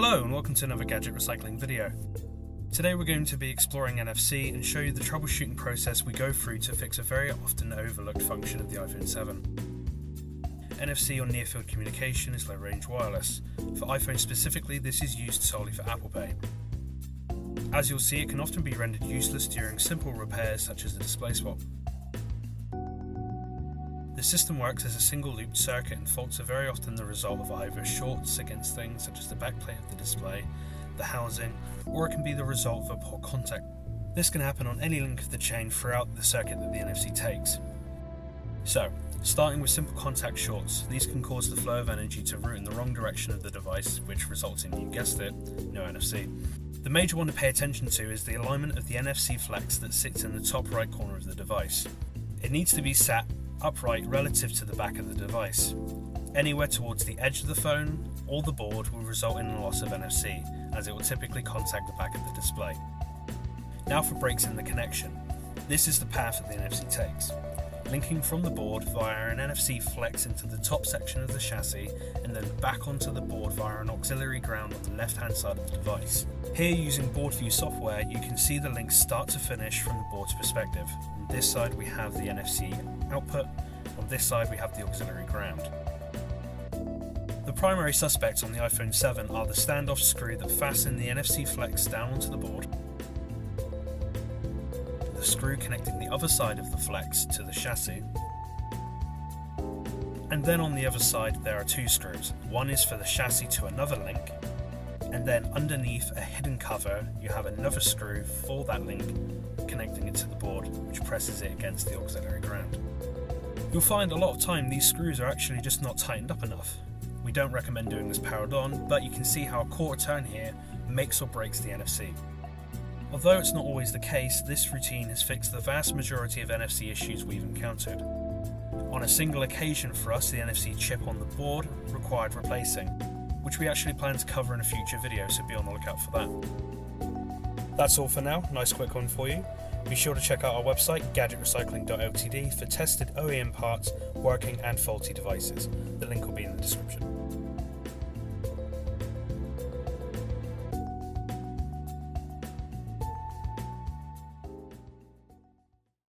Hello and welcome to another gadget recycling video. Today we're going to be exploring NFC and show you the troubleshooting process we go through to fix a very often overlooked function of the iPhone 7. NFC or near field communication is low range wireless. For iPhone specifically, this is used solely for Apple Pay. As you'll see, it can often be rendered useless during simple repairs such as a display swap. The system works as a single looped circuit and faults are very often the result of either shorts against things such as the backplate of the display, the housing, or it can be the result of a poor contact. This can happen on any link of the chain throughout the circuit that the NFC takes. So, starting with simple contact shorts, these can cause the flow of energy to route in the wrong direction of the device, which results in, you guessed it, no NFC. The major one to pay attention to is the alignment of the NFC flex that sits in the top right corner of the device. It needs to be sat upright relative to the back of the device. Anywhere towards the edge of the phone or the board will result in a loss of NFC, as it will typically contact the back of the display. Now for breaks in the connection. This is the path that the NFC takes, linking from the board via an NFC flex into the top section of the chassis and then back onto the board via an auxiliary ground on the left hand side of the device. Here using board view software you can see the links start to finish from the board's perspective. On this side we have the NFC output, on this side we have the auxiliary ground. The primary suspects on the iPhone 7 are the standoff screw that fasten the NFC flex down onto the board, the screw connecting the other side of the flex to the chassis, and then on the other side there are two screws. One is for the chassis to another link, and then underneath a hidden cover you have another screw for that link connecting it to the board which presses it against the auxiliary ground. You'll find a lot of time these screws are actually just not tightened up enough. We don't recommend doing this powered on, but you can see how a quarter turn here makes or breaks the NFC. Although it's not always the case, this routine has fixed the vast majority of NFC issues we've encountered. On a single occasion for us, the NFC chip on the board required replacing, which we actually plan to cover in a future video, so be on the lookout for that. That's all for now, nice quick one for you. Be sure to check out our website, gadgetrecycling.ltd, for tested OEM parts, working and faulty devices. The link will be in the description.